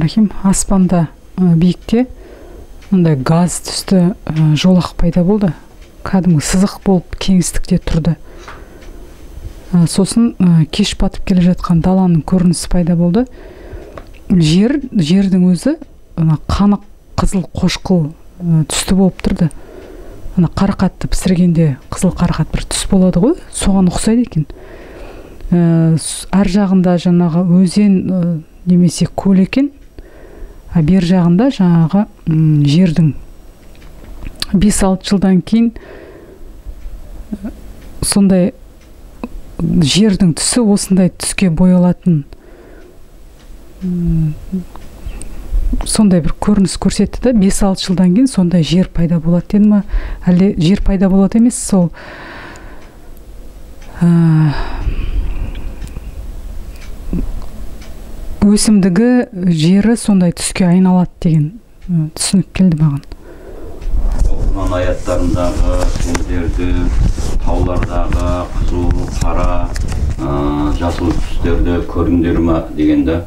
рахим аспанда ә, биікте мындай газ түсті ә, жолақ пайда болды. Кәдімгі сызық болып кеңістікте тұрды. Ә, сосын кеш батып келе жатқан даланың көрінісі пайда болды. Жер жердің өзі қанық қызыл қошқыл түсті болып тұрды. Ана қарақатты пісіргенде қызыл қарақат бір түс болады ғой соған ұқсайды екен. Ә, ар жағында жаңағы өзен ә, немесе көл екен. Бер жағында жаңағы жердің бес алты жылдан кейін ә, сондай жердің түсі осындай түске боялатын сондай бір көрініс көрсетті да бес алты жылдан кейін сондай жер пайда болады деді ма? Әлде жер пайда болады емес сол ә, өсімдігі жері сондай түске айналады деген түсінік келді маған. Оқыған аяттарындағы сөздерді таулардағы қызыл қара ә, жасыл түстерді көрдіңдер ма дегенде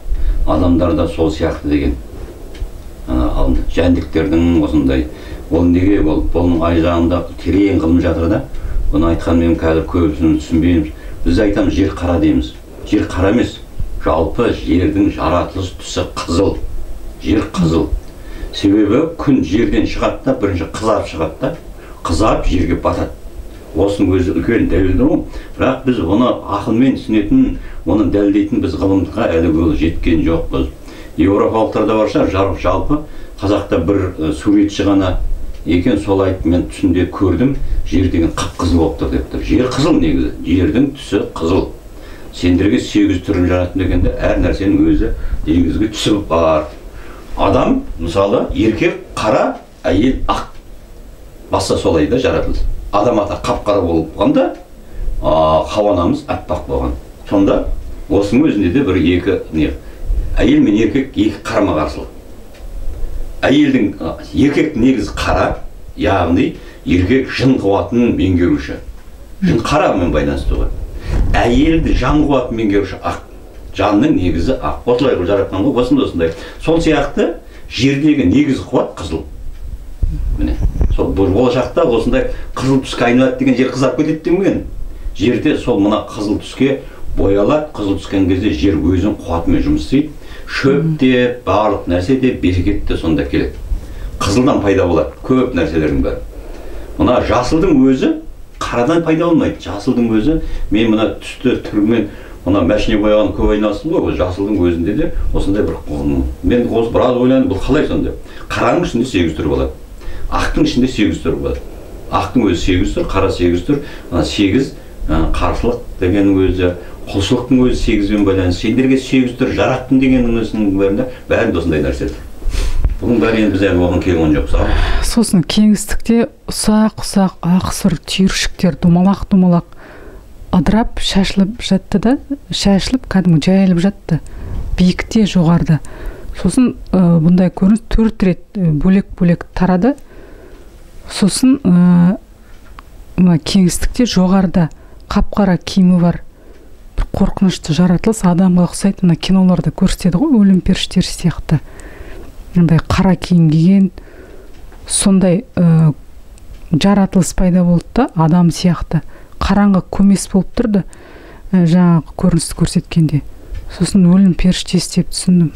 адамдар да сол сияқты деген алынды. Жәндіктердің осындай ол неге ол? Бұның ай жағында терең ғылым жатыр да. Бұны айтқан мен қазір көбісін түсінбейміз. Біз айтамыз жер қара дейміз. Жер қара емес. Жалпы жердің жаратылыс түсі қызыл жер қызыл. Себебі күн жерден шығады да бірінші қызарып шығады да қызарып жерге батады. Осының өзі үлкен дәлелдер ғой. Бірақ біз оны ақылмен түсінетін оны дәлелдейтін біз ғылымға әлі ол жеткен жоқпыз. Еуропалықтарда бар шығар жалпы қазақта бір суретші ғана екен сол айтты мен түсінде көрдім жер деген қып қызыл болып тұр деп тұр. Жер қызыл негізі жердің түсі қызыл. Сендерге сегіз түрін жараттым дегенде әр нәрсенің өзі негізгі түсі бар. Адам мысалы еркек қара әйел ақ. Баста солай да жаратылыс адам ата қап қара болғанда хауа анамыз аппақ болған. Сонда осының өзінде де бір екі не әйел мен еркек екі қарама қарсылық. Әйелдің а, еркектің негізі қара яғни еркек жын қуатын меңгеруші. Жын қарамен байланысты ғой. Әйелді жан қуатын меңгеруші ақ жанның негізі ақ. Осылай қылып жаратқан ғой осындай осындай. Сол сияқты жердегі негізгі қуат қызыл. Міне сол болашақта осындай қызыл түске айналады деген жер қызарып кетеді демеген жерде сол мына қызыл түске боялады. Қызыл түскен кезде жер өзінің қуатымен жұмыс істейді. Шөп те барлық нәрсе де берекет те сонда келеді. Қызылдан пайда болады көп нәрселердің бәрі. Мына жасылдың өзі қарадан пайда болмайды. Жасылдың өзі мен мына түсті түрмен мына мәшине бояған көп айналыстым ғой ол жасылдың өзінде де осындай бір мен осы біраз ойландым бұл қалай сонда? Қараның ішінде сегіз түр болады. Ақтың ішінде сегіз түр болады. Ақтың өзі сегіз түр қара сегіз түр ана сегіз қарсылық дегеннің өзі құлшылықтың өзі сегізбен байланысты. Сендерге сегіз түр жараттым дегеннің өзінің бәрінде бәрінде осындай нәрсе. Бұның бәрі енді біз әлі оған келген жоқпыз сосын кеңістікте ұсақ ұсақ ақсұр түйіршіктер домалақ домалақ ыдырап шашылып жатты да шашылып кәдімгі жайылып жатты. Биікте жоғарыда. Сосын ә, бұндай көрініс төрт рет ә, бөлек бөлек тарады. Сосын ә, мына кеңістікте жоғарыда қап қара киімі бар. Қорқынышты жаратылыс адамға ұқсайды. Мына киноларда көрсетеді ғой өлім періштері сияқты. Мындай қара киім киген сондай ә, жаратылыс пайда болды да адам сияқты. Қараңғы көмес болып тұрды ә, жаңағы көріністі көрсеткенде. Сосын өлім періштесі деп түсіндім.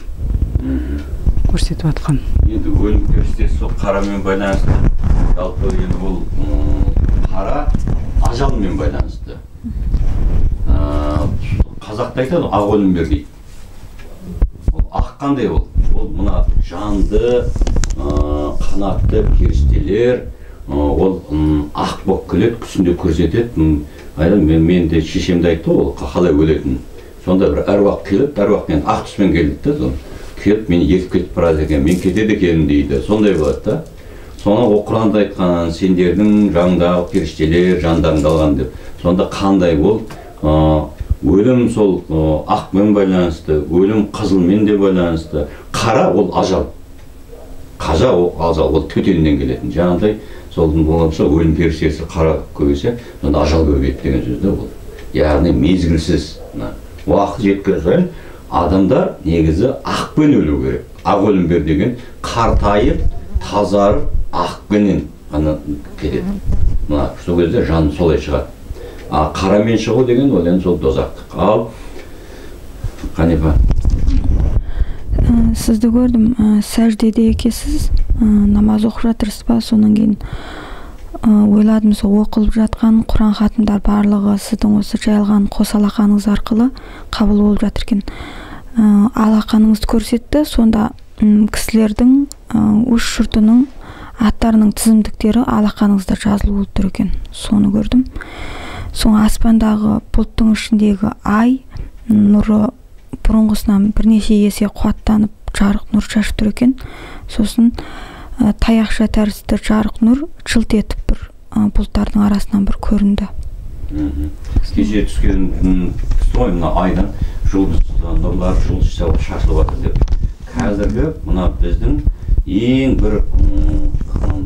Көрсетіп жатқан енді өлім періштесі сол қарамен байланысты. Жалпы енді м, қара ажалмен байланысты. Ә, қазақта айтады ғой, ақ өлім бер дейді. ол қандай ол? Ол мына жанды қанатты періштелер ол ақ болып келеді түсінде көрсетеді мен, мен де шешем де айтты ол қалай өлетінін сонда бір әруақ келіп әруақпен ақ түспен келді да сол келіп мені ертіп кетіп барады екен мен кетеді екенмін дейді сондай болады да. Соны ол құранда айтқан сендердің жаныңдағы періштелер жандарыңда қалған деп. Сонда қандай ол? Өлім сол ақпен байланысты өлім қызылмен де байланысты. Қара ол ажал. Қажа ол ажал ол төтеннен келетін. Жаңағыдай сол болғанша өлім періштесі қара көбейсе сонда ажал көбейеді деген сөз да бұл яғни мезгілсіз. Уақыт жеткен сайын адамдар негізі ақпен өлу керек. Ақ өлімдер деген қартайып тазарып ақпенен ғана кетеді. Мына сол кезде жан солай шығады. А қарамен шығу деген ол енді сол дозақтық ал қанипа сізді көрдім. Ә, сәждеде екенсіз ә, намаз оқып жатырсыз ба? Содан кейін ә, ойладым сол оқылып жатқан құран хатымдар барлығы сіздің осы жайылған қос алақаныңыз арқылы қабыл болып жатыр екен. Ә, алақаныңызды көрсетті. Сонда м, кісілердің үш жұртының аттарының тізімдіктері алақаныңызда жазылып тұр екен. Соны көрдім. Соң аспандағы бұлттың ішіндегі ай нұры бұрынғысынан бірнеше есе қуаттанып жарық нұр шашып тұр екен. Сосын ә, таяқша тәрізді жарық нұр жылт етіп бір ә, бұлттардың арасынан бір көрінді. Кеше түскен түсті ғой мына айдан жұлдыз нұрлар жұлдыз шашылып жатыр деп. Қазіргі мына біздің ең бір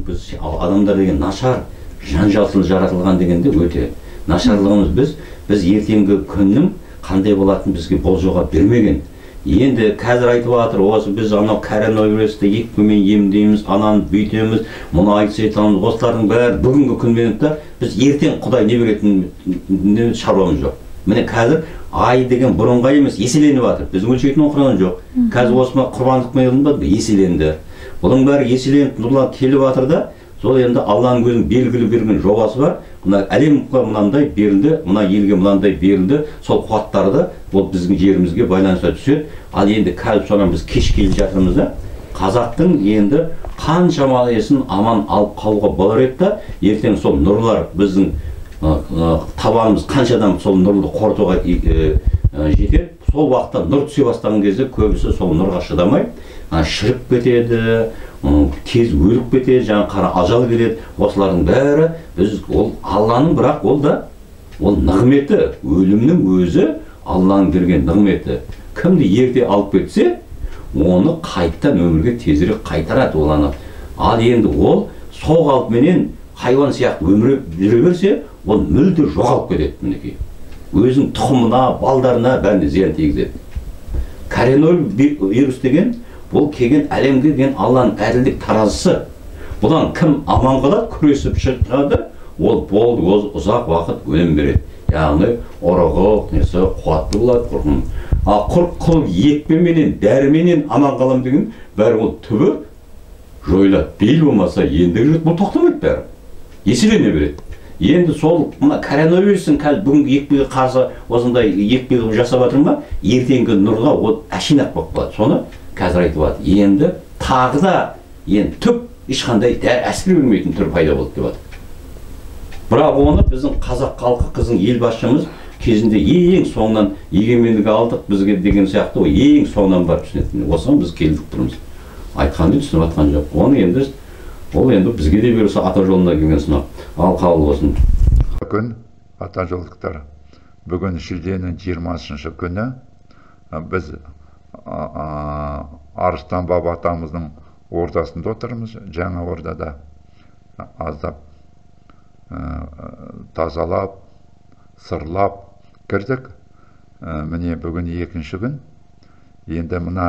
біз адамдар деген нашар жанжалсыз жаратылған дегенде өте нашарлығымыз біз біз ертеңгі күннің қандай болатынын бізге болжауға бермеген. Енді қазір айтып жатыр осы біз анау коронавирусты екпемен емдейміз ананы бүйтеміз мұны айтса айтамыз осылардың бәрі бүгінгі күнмен да біз ертең құдай не беретініне шаруамыз жоқ. Міне қазір ай деген бұрынғы ай емес еселеніп жатыр. Біз өлшейтін оқыған жоқ. Қазір осы құрбандық ба еселенді бұның бәрі еселеніп нұрланып келіп жатыр да сол енді алланың өзінің белгілі берген жобасы бар. Мына әлемге мынандай берілді мына елге мынандай берілді. Сол қуаттарды ол біздің жерімізге байланыса түседі. Ал енді қазір содан біз кеш келе жатырмыз да қазақтың енді қаншама есін аман алып қалуға болар еді да ертең сол нұрлар біздің табанымыз қаншадан сол нұрлы қорытуға жетеді сол уақытта нұр түсе бастаған кезде көбісі сол нұрға шыдамай шіріп кетеді тез өліп кетеді жаңағы қара ажал келеді. Осылардың бәрі біз ол алланың бірақ ол да ол нығметі. Өлімнің өзі алланың берген нығметі. Кімді ерте алып кетсе оны қайтадан өмірге тезірек қайтарады ол ана. Ал енді ол сол қалпыменен хайуан сияқты өмір жүре берсе ол мүлде жоғалып кетеді мінекей. Өзінің тұқымына балдарына бәріне зиян тигізеді. Коронавирус деген бұл келген әлемге деген алланың әділдік таразысы бұдан кім аман қалады күресіп шығады ол болды ол ұзақ уақыт өнім береді яғни ұрығы несі қуатты болады құрқын ал құр құл екпеменен дәріменен аман қаламын деген бәрі ол түбі жойылады бел болмаса ендігі жұрт бұл тоқтамайды бәрі еселене береді енді сол мына коронавирустың қазір бүгінгі екпеге қарсы осындай екпе жасап жатыр ма ертеңгі нұрға ол әшейін ақ болып қалады соны қазір айтып жатыр енді тағы да енді түп ешқандай әсер бермейтін түр пайда болды деп жатыр. Бірақ оны біздің қазақ халқы біздің елбасшымыз кезінде ең соңынан егемендік алдық бізге деген сияқты ғой ең соңынан барып түсінетін. Осыған біз келдік тұрмыз. Айтқанды түсініп жатқан жоқ. Оны енді ол енді бізге де бұйырса ата жолына келген сынақ. Ал қабыл болсын. Күн ата жолдықтар бүгін шілденің жиырмасыншы күні біз арыстан баба атамыздың ордасында отырмыз жаңа ордада. Аздап ә, тазалап сырлап кірдік. Ә, міне бүгін екінші күн. Енді мына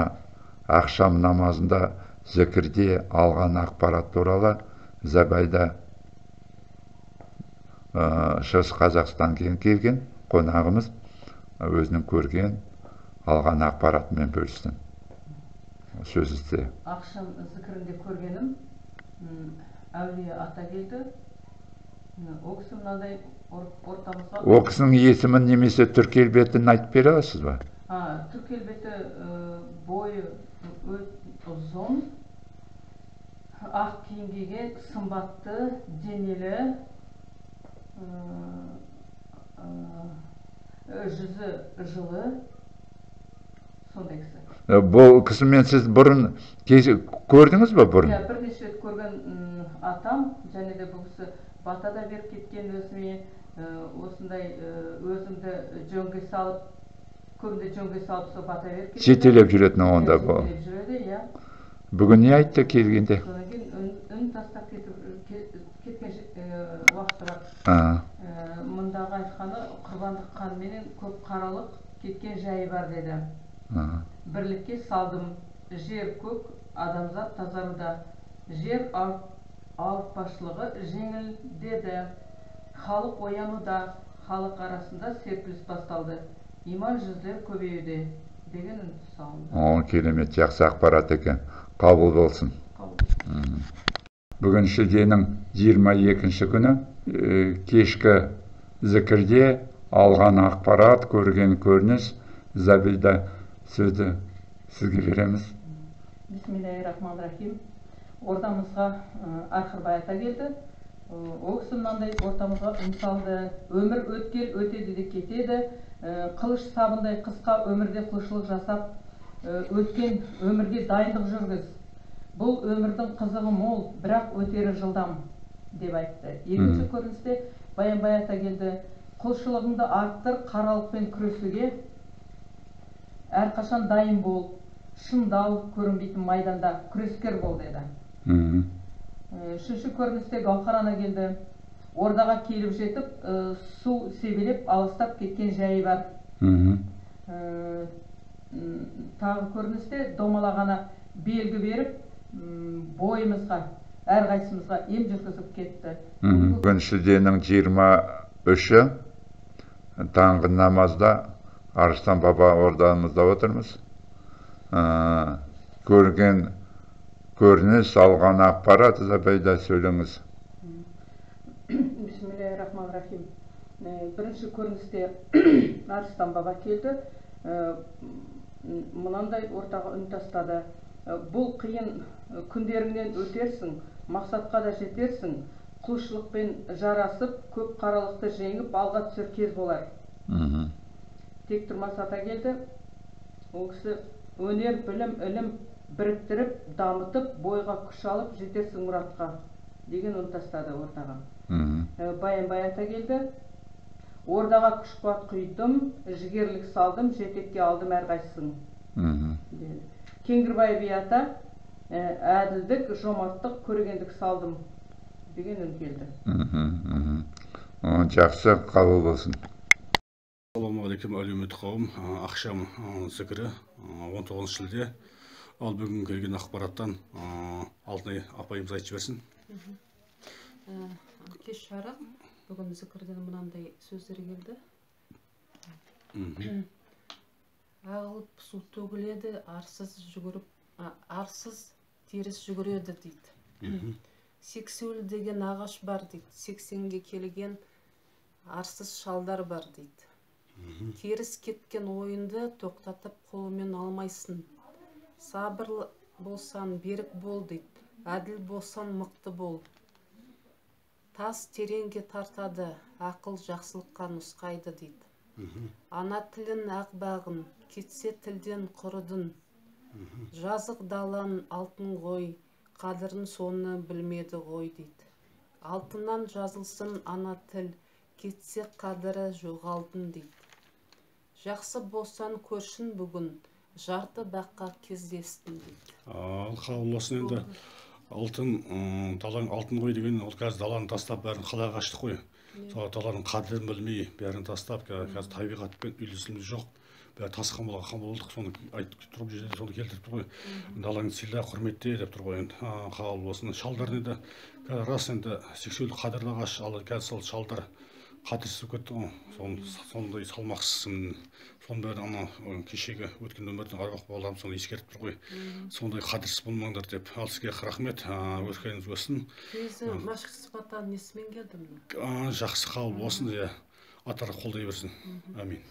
ақшам намазында зікірде алған ақпарат туралы забайда ә, шығыс қазақстаннан келген қонағымыз өзінің көрген алған ақпаратымен бөлісті сөз сізде. Ақшам зікірінде көргенім әулие ата келді. Ол кісі мынандай ор- ортамызға ол кісінің есімін немесе түр келбетін айтып бере аласыз ба? А, түр келбеті ә, бойы ұзын ақ киім киген сымбатты денелі ы, ы, жүзі жылы сондай кісі. Ә, бұл кісімен сіз бұрын кез- көрдіңіз ба бұрын? Иә бірнеше рет көрген атам және де бұл кісі бата да беріп кеткен өзіме ә, осындай ә, өзімді жөнге салып көбінде жөнге салып сол бата беріп кетеді жетелеп жүретін онда бұл. жетелеп жүреді иә. Бүгін не айтты келгенде? Содан кейін үн, тастап кетіп ке- кеткен э, уақыты бар Э, мұндағы айтқаны құрбандық қанменен көп қаралық кеткен жайы бар деді. Бірлікке салдым жер көк адамзат тазаруда. Жер ауыр- ауыртпашылығы жеңілдеді. Халық оянуда. Халық арасында серпіліс басталды. Иман жүздер көбеюде деген үн салынды о керемет жақсы ақпарат екен. Қабыл болсын. Бүгін шілденің 22 күні э, кешкі зікірде алған ақпарат көрген көрініс забида сөзді сізге береміз. Бисмиллахи рахим ортамызға арқырбай ата келді. Ол кісі мынандай ортамызға үн салды. Өмір өткел өтеді де кетеді. Қылыш сабындай қысқа өмірде құлшылық жасап өткен өмірге дайындық жүргіз. Бұл өмірдің қызығы мол бірақ өтері жылдам деп айтты. Екінші көріністе баянбай ата келді. Құлшылығыңды арттыр қаралықпен күресуге. Әрқашан дайын бол шыңдал көрінбейтін майданда күрескер бол деді. Үшінші көріністе гауһар ана келді. Ордаға келіп жетіп е, су себелеп алыстап кеткен жайы бар. М, тағы көріністе домалақ ана белгі беріп бойымызға әрқайсымызға ем жүргізіп кетті. Бүгін шілденің 23-і таңғы намазда арыстан баба ордамызда отырмыз Ә, көрген көрініс алған ақпарат забайда сөйлеңіз бисмиллахи рахим бірінші көріністе арыстан баба келді мынандай ортаға үн тастады бұл қиын күндеріңнен өтерсің мақсатқа да жетерсің құлшылықпен жарасып көп қаралықты жеңіп алға түсер кез болар мхм. тек тұрмас ата келді ол кісі өнер білім ілім біріктіріп дамытып бойға күш алып жетерсің мұратқа деген үн тастады ортаға мхм. Ә, баянбай ата келді ордаға күш қуат құйдым жігерлік салдым жетекке алдым әрқайсысын мхм. деді кеңгірбай би ата ә, әділдік жомарттық көрегендік салдым деген үн келді мхм. жақсы қабыл болсын ассалаумағалейкум әлеуметтік қауым ақшам зікірі ә, 19 шілде ал бүгін келген ақпараттан алтынай апайымыз айтып жіберсін кеш жарық бүгін зікірден мынандай сөздер келді ағылып су төгіледі арсыз жүгіріп арсыз теріс жүгіреді дейді сексеуіл деген ағаш бар дейді сексенге келген арсыз шалдар бар дейді теріс кеткен ойынды тоқтатып қолымен алмайсың. Сабырлы болсаң берік бол дейді. Әділ болсаң мықты бол. Тас тереңге тартады ақыл жақсылыққа нұсқайды дейді. Ана тілін ақ бағын кетсе тілден құрыдың. Жазық далан алтын ғой қадірін соны білмеді ғой дейді. Алтыннан жазылсын ана тіл кетсе қадірі жоғалдың дейді. Жақсы болсаң көршін бүгін жарты баққа кездестің дейді. Ал қабыл болсын енді. Алтын далаң алтын ғой деген ол қазір даланы тастап бәрін қалаға қаштық қой. Сол даланың қадірін білмей бәрін тастап қазір табиғатпен үйлесіміз жоқ. Бәрі тас қамалға қамал болдық соны айтып тұрып жерде соны келтіріп тұр ғой. Далаңды сыйла құрметте деп тұр ғой енді. Қабыл болсын. Шалдар енді қазір рас енді сексеуіл қадірлі ағаш ал қазір сол шалдар. Қадірсіз болып кетті ғой. Сондай салмақсыз соның бәрі ана кешегі өткен өмірдің аруақ бабаларымыз соны ескертіп тұр ғой. Сондай қадірсіз болмаңдар деп. Ал сізге рахмет а, өркеніңіз өссін машық несімен келді жақсы қабыл болсын иә аттары қолдай берсін. Әмин